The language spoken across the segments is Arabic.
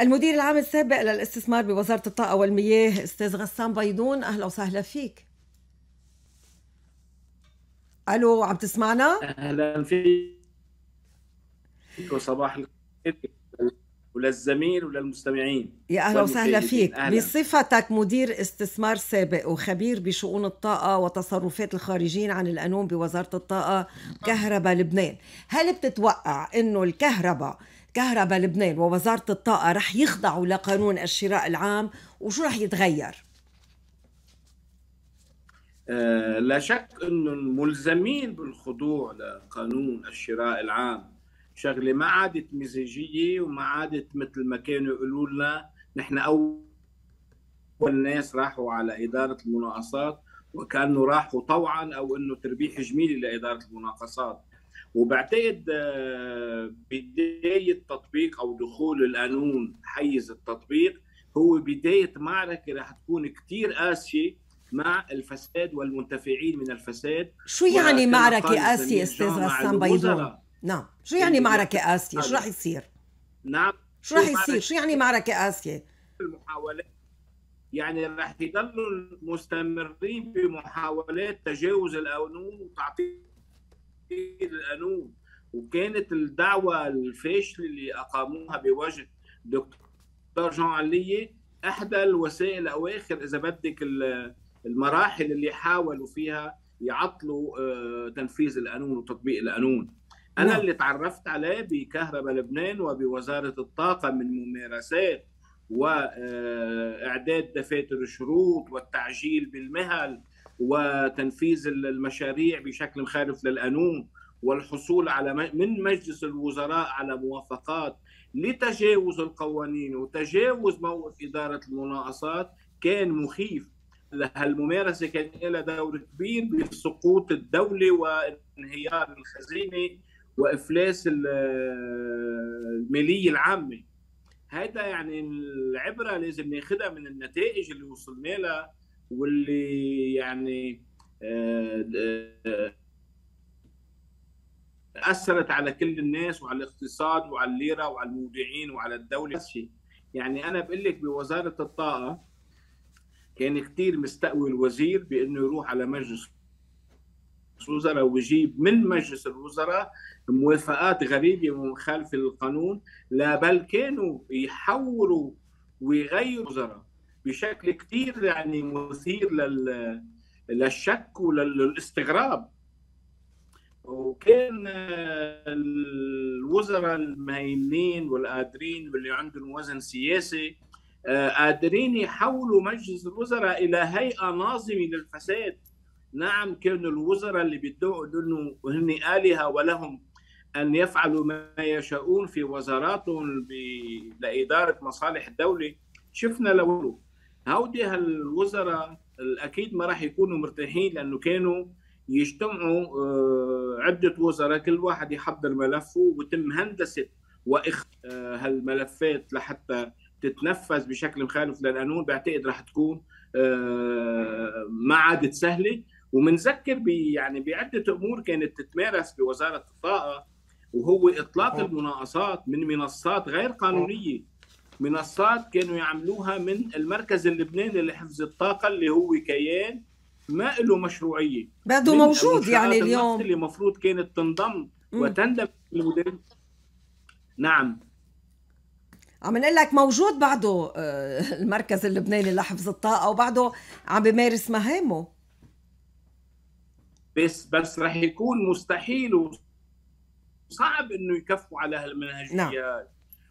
المدير العام السابق للاستثمار بوزارة الطاقة والمياه أستاذ غسان بيضون أهلا وسهلا فيك. ألو عم تسمعنا؟ أهلا فيك. وصباح الخير وللزميل وللمستمعين. يا أهلا وسهلا فيك. أهلا. بصفتك مدير استثمار سابق وخبير بشؤون الطاقة وتصرفات الخارجين عن القانون بوزارة الطاقة كهرباء لبنان. هل بتتوقع إنه الكهرباء كهرباء لبنان ووزارة الطاقة رح يخضعوا لقانون الشراء العام وشو رح يتغير؟ آه لا شك إنه الملزمين بالخضوع لقانون الشراء العام. شغلة ما عادت مزاجية وما عادت مثل ما كانوا يقولوا لنا. نحن أول ناس راحوا على إدارة المناقصات وكأنه راحوا طوعا أو إنه تربيح جميلي لإدارة المناقصات. وبعتقد آه، بداية تطبيق أو دخول القانون حيز التطبيق هو بداية معركة رح تكون كثير قاسية مع الفساد والمنتفعين من الفساد. شو يعني معركة قاسية أستاذ غسان بيضون؟ نعم. شو يعني معركة قاسية؟ شو راح يصير؟ نعم. شو راح يصير؟ شو يعني معركة قاسية؟ المحاولات. يعني راح يضلوا مستمرين بمحاولات تجاوز القانون وتعطيل القانون وكانت الدعوة الفاشلة اللي أقاموها بوجه دكتور جون علية إحدى الوسائل الأواخر إذا بدك المراحل اللي حاولوا فيها يعطلوا آه، تنفيذ القانون وتطبيق القانون أنا نعم. اللي تعرفت عليه بكهرباء لبنان وبوزارة الطاقة من ممارسات واعداد دفاتر الشروط والتعجيل بالمهل وتنفيذ المشاريع بشكل مخالف للقانون والحصول على من مجلس الوزراء على موافقات لتجاوز القوانين وتجاوز موقف إدارة المناقصات كان مخيف. هالممارسه كان لها دور كبير بسقوط الدولة وانهيار الخزينه وإفلاس المالية العامة؟ هذا يعني العبرة لازم ناخذها من النتائج اللي وصلنا لها واللي يعني آه، آه، أثرت على كل الناس وعلى الاقتصاد وعلى الليرة وعلى المودعين وعلى الدولة. يعني أنا بقول لك بوزارة الطاقة كان كثير مستقوي الوزير بإنه يروح على مجلس الوزراء ويجيب من مجلس الوزراء موافقات غريبة ومخالفه للقانون لا بل كانوا يحوروا ويغيروا الوزراء بشكل كثير يعني مثير لل للشك وللاستغراب وكان الوزراء المهيمنين والقادرين واللي عندهم وزن سياسي آه، قادرين يحولوا مجلس الوزراء إلى هيئة ناظمة للفساد. نعم كانوا الوزراء اللي بيدعوا إنه هن آلهة ولهم أن يفعلوا ما يشاءون في وزاراتهم لإدارة مصالح الدولة. شفنا لو هودي هالوزراء أكيد ما راح يكونوا مرتاحين لأنه كانوا يجتمعوا آه، عدة وزراء كل واحد يحضر ملفه وتم هندسة واخ آه، هالملفات لحتى تتنفذ بشكل مخالف للقانون. بعتقد راح تكون آه، ما عادت سهلة. ومنذكر يعني بعدة أمور كانت تتمارس بوزارة الطاقة وهو إطلاق المناقصات من منصات غير قانونية. منصات كانوا يعملوها من المركز اللبناني لحفظ الطاقة اللي هو كيان ما له مشروعية. بعده موجود يعني اليوم. اللي المفروض كانت تنضم وتندمج المدير. نعم. عم نقول لك موجود بعده آه، المركز اللبناني لحفظ الطاقة وبعده عم بيمارس مهامه. بس بس رح يكون مستحيل وصعب إنه يكفوا على هالمنهجيات. نعم.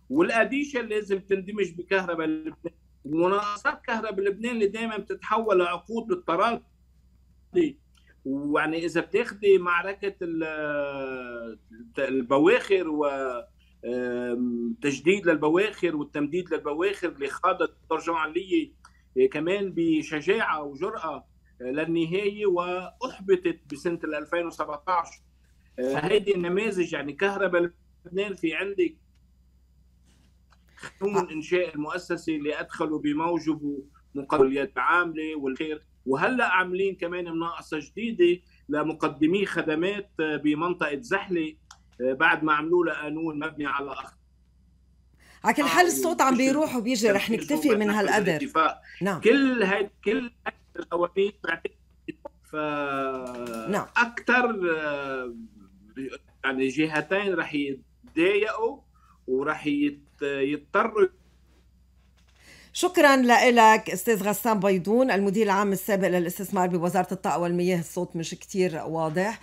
والأديشة لازم تندمج بكهرباء لبنان. ومناقصات كهرباء لبنان اللي دائما بتتحول لعقود بالتراضي ويعني إذا بتاخذي معركة البواخر و تجديد للبواخر والتمديد للبواخر اللي خاضت الدكتور علي كمان بشجاعة وجرأة للنهاية وأحبطت بسنة 2017 هيدي النماذج يعني كهرباء لبنان في عندك قانون انشاء المؤسسه اللي ادخلوا بموجبه مقابلات عامله والخير. وهلأ عاملين كمان مناقصة جديدة لمقدمي خدمات بمنطقة زحلة بعد ما عملوا له قانون مبني على أخ على كل حال الصوت عم بيروح وبيجي رح نكتفي من هالقدر. نعم. كل هاي كل هاي القوانين ف نعم. أكثر يعني جهتين رح يتضايقوا ورح يضطروا شكرا لك أستاذ غسان بيضون المدير العام السابق للاستثمار بوزارة الطاقة والمياه. الصوت مش كتير واضح.